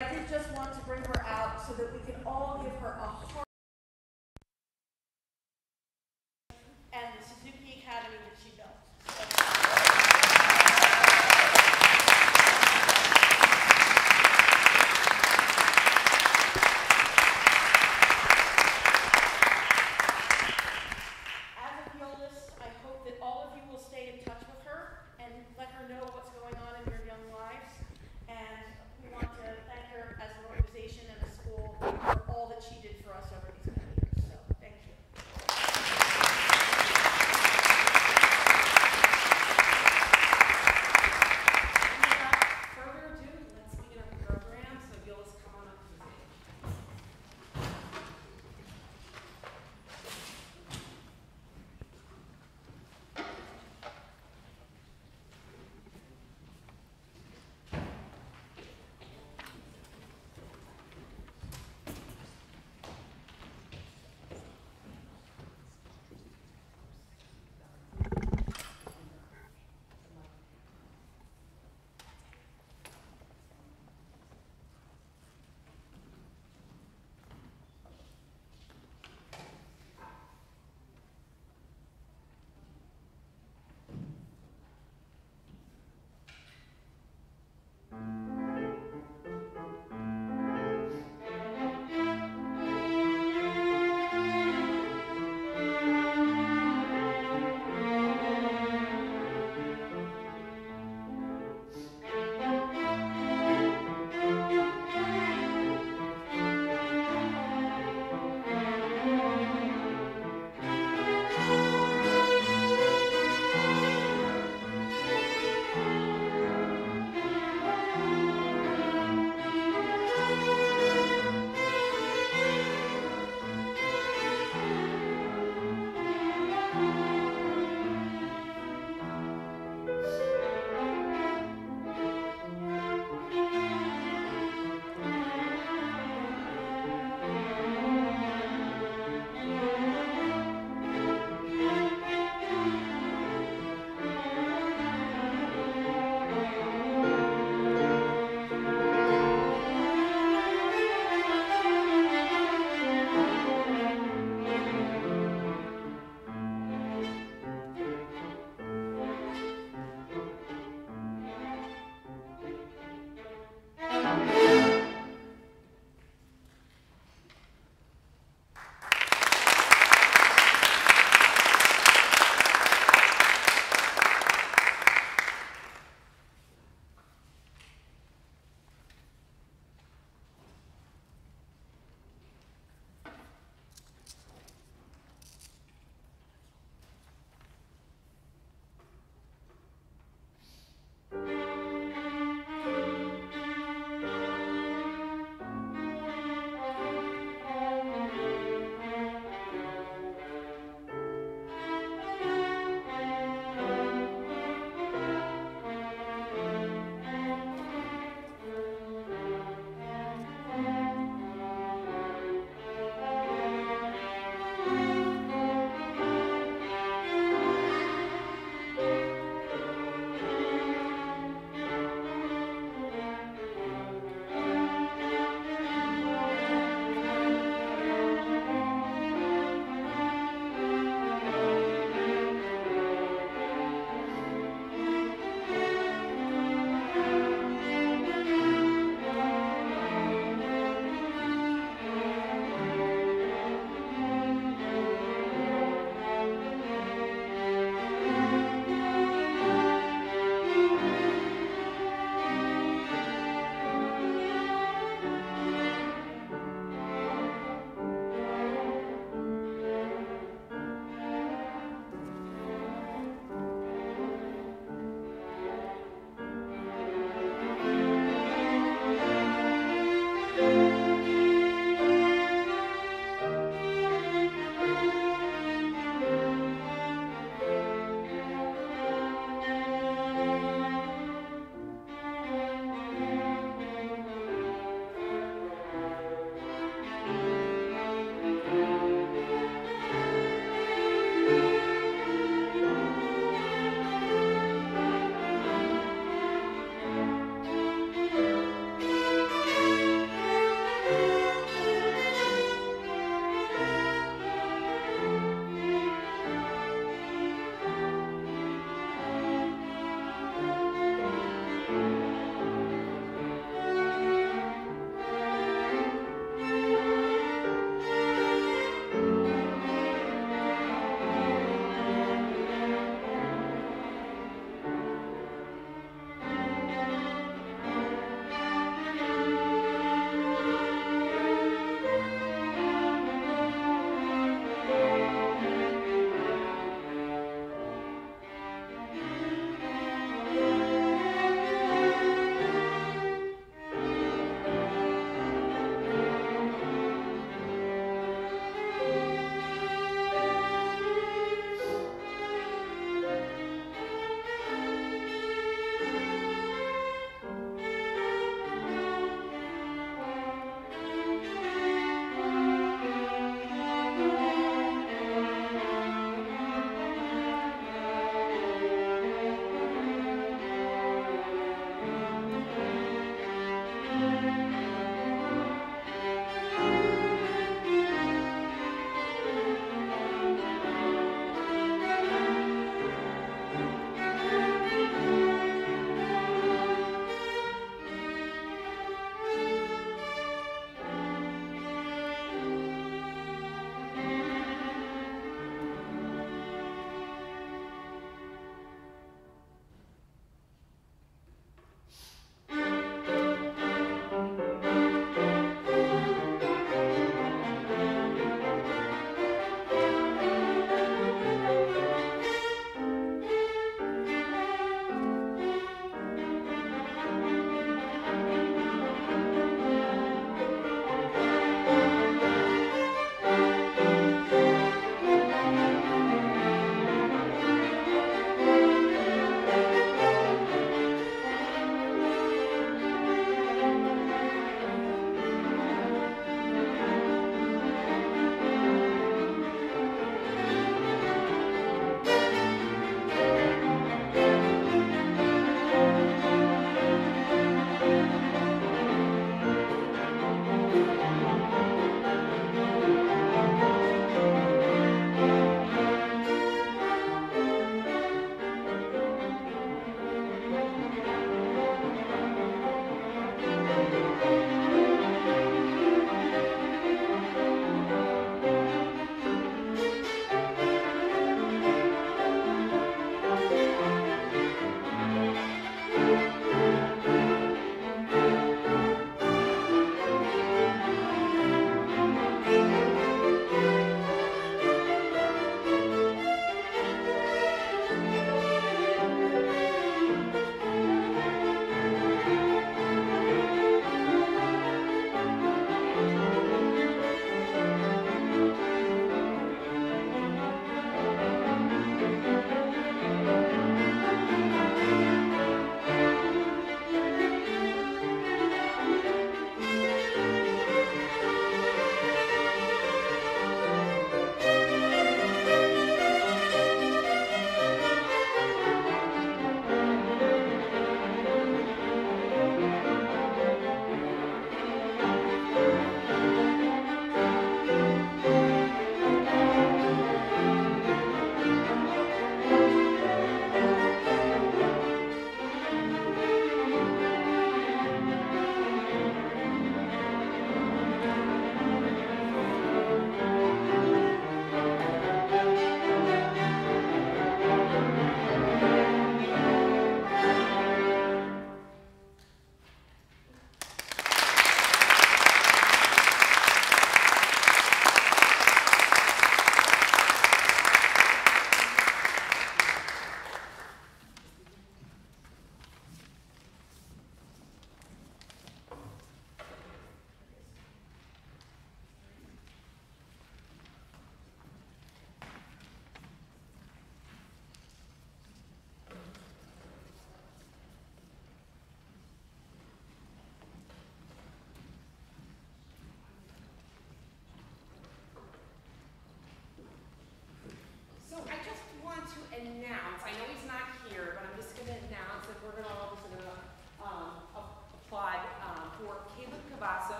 I did just want to bring her out so that we can all give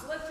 so let's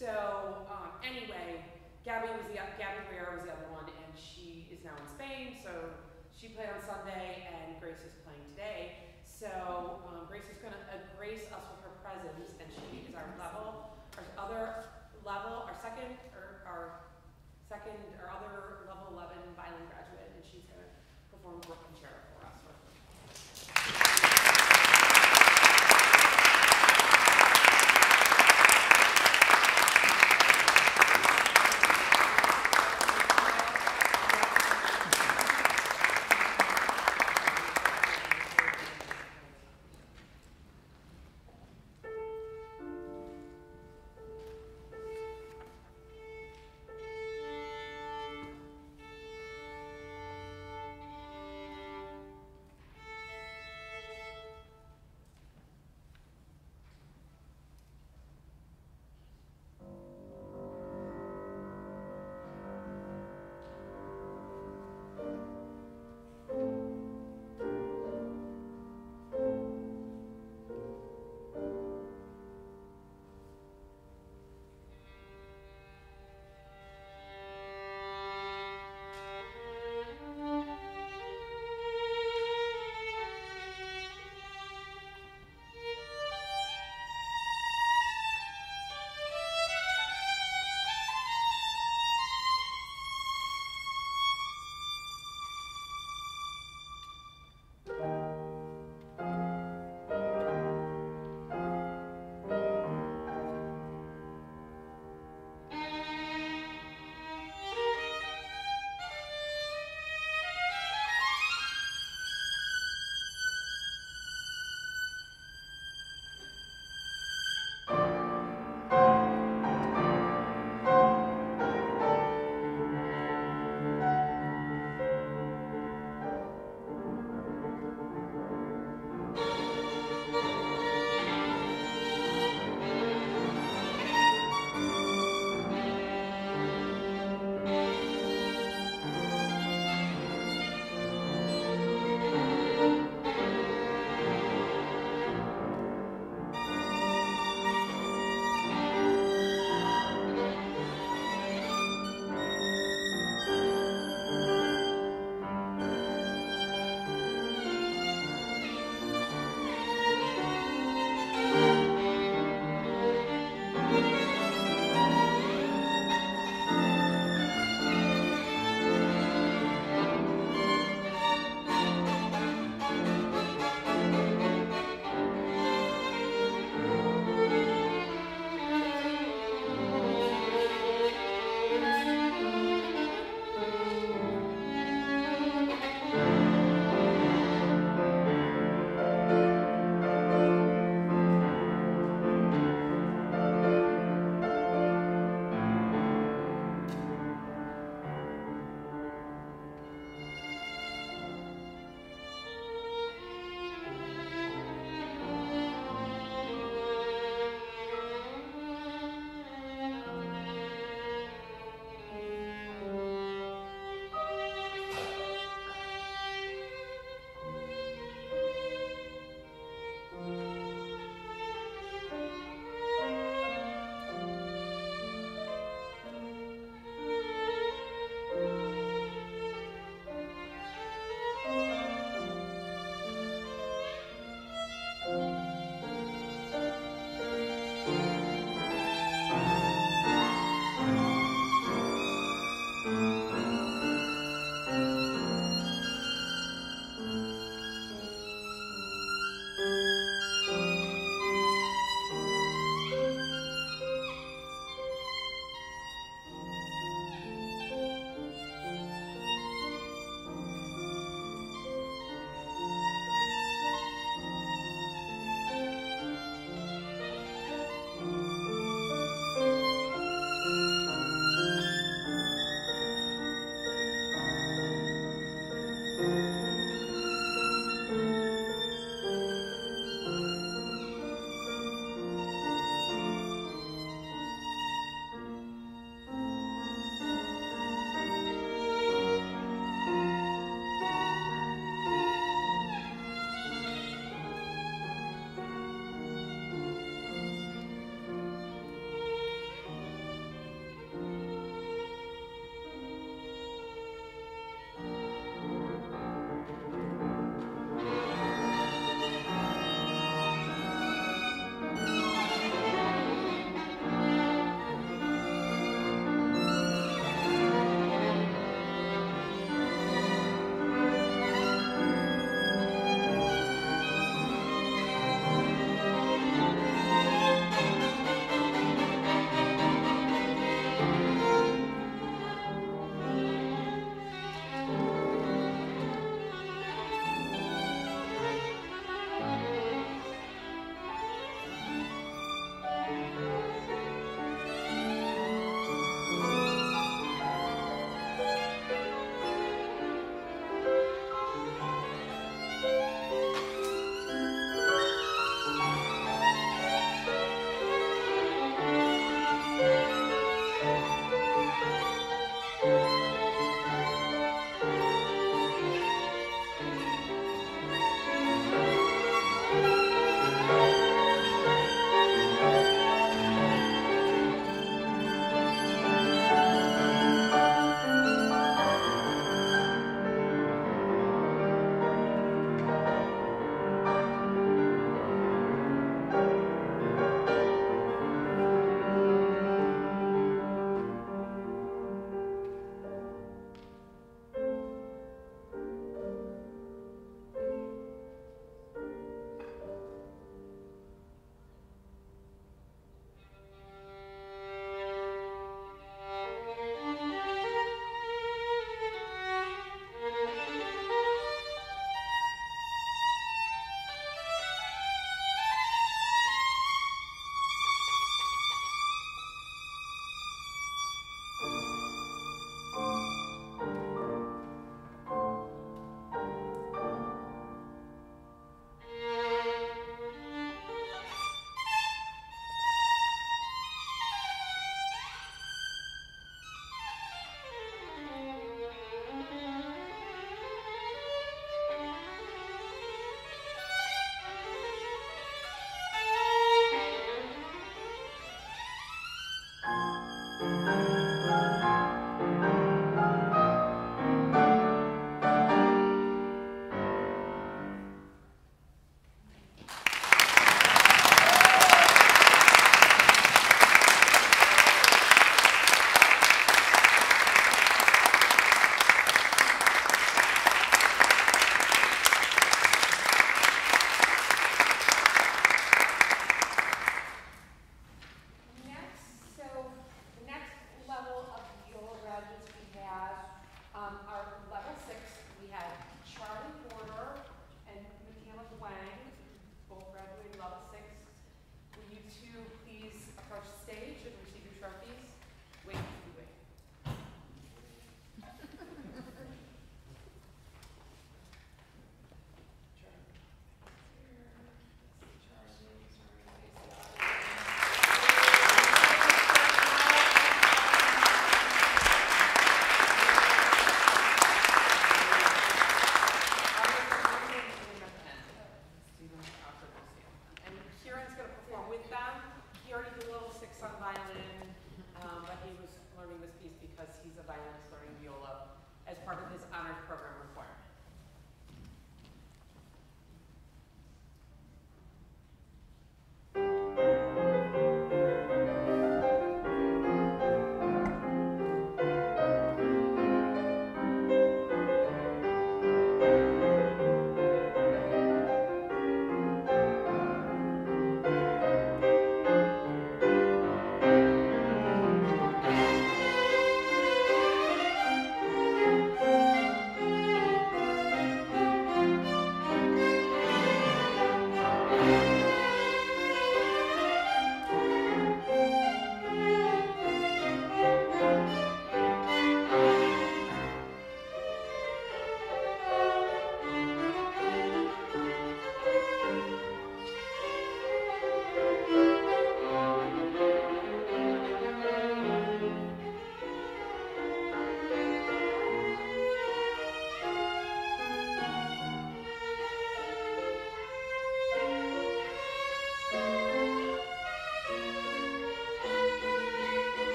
So, um, anyway, Gabby was the, Gabby Ware was the other one, and she is now in Spain, so she played on Sunday, and Grace is playing today. So, um, Grace is gonna uh, grace us with her presence, and she is our level, our other